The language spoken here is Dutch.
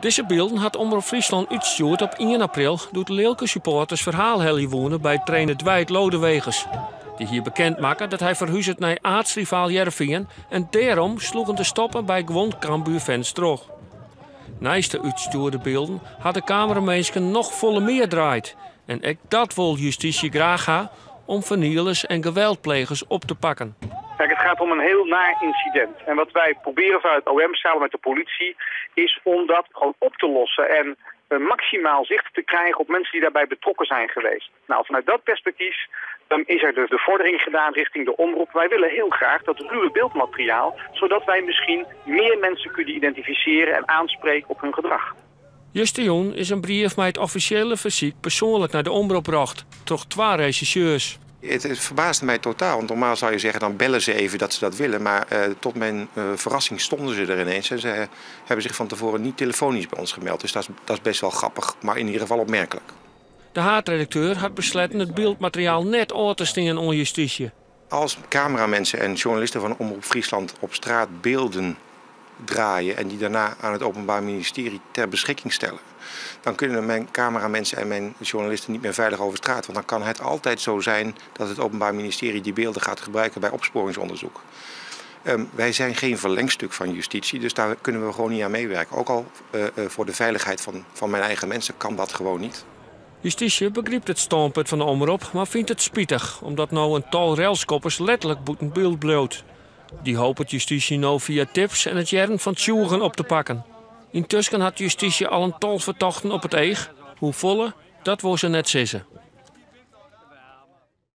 Deze beelden had Omroep Friesland uitgestuurd op 1 april de Leelke supporters verhaal wonen bij trainer Dwight Lodewegers. Die hier bekend maken dat hij verhuisd naar aartsrivaal Jervingen en daarom sloegen de stoppen bij gewond Cambuur fans terug. Naast de uitgestuurde beelden had de nog volle meer draait. En ik dat wil justitie graag gaan om vernielers en geweldplegers op te pakken. Kijk, het gaat om een heel naar incident. En wat wij proberen vanuit OM samen met de politie is om dat gewoon op te lossen en maximaal zicht te krijgen op mensen die daarbij betrokken zijn geweest. Nou, vanuit dat perspectief dan is er dus de vordering gedaan richting de omroep. Wij willen heel graag dat ruwe beeldmateriaal, zodat wij misschien meer mensen kunnen identificeren en aanspreken op hun gedrag. Justion is een brief met het officiële fysiek persoonlijk naar de omroep gebracht, toch twee regisseurs. Het, het, verbaasde mij totaal. Want normaal zou je zeggen, dan bellen ze even dat ze dat willen. Maar uh, tot mijn uh, verrassing stonden ze er ineens. En ze hebben zich van tevoren niet telefonisch bij ons gemeld. Dus dat is, dat is best wel grappig, maar in ieder geval opmerkelijk. De haatredacteur had besloten het beeldmateriaal net aan te stingen aan justitie. Als cameramensen en journalisten van Omroep Friesland op straat beelden draaien... en die daarna aan het Openbaar Ministerie ter beschikking stellen... dan kunnen mijn cameramensen en mijn journalisten niet meer veilig over straat. Want dan kan het altijd zo zijn dat het Openbaar Ministerie die beelden gaat gebruiken bij opsporingsonderzoek. Um, wij zijn geen verlengstuk van justitie, dus daar kunnen we gewoon niet aan meewerken. Ook al uh, uh, voor de veiligheid van, van mijn eigen mensen kan dat gewoon niet. Justitie begrijpt het standpunt van de omroep, maar vindt het spietig, omdat nou een tal railskoppers letterlijk boeten beeld bloot. Die hopen justitie nou via tips en het jaren van tjoegen op te pakken. Intussen had justitie al een tal vertochten op het eeg. Hoe volle, dat was ze net zissen.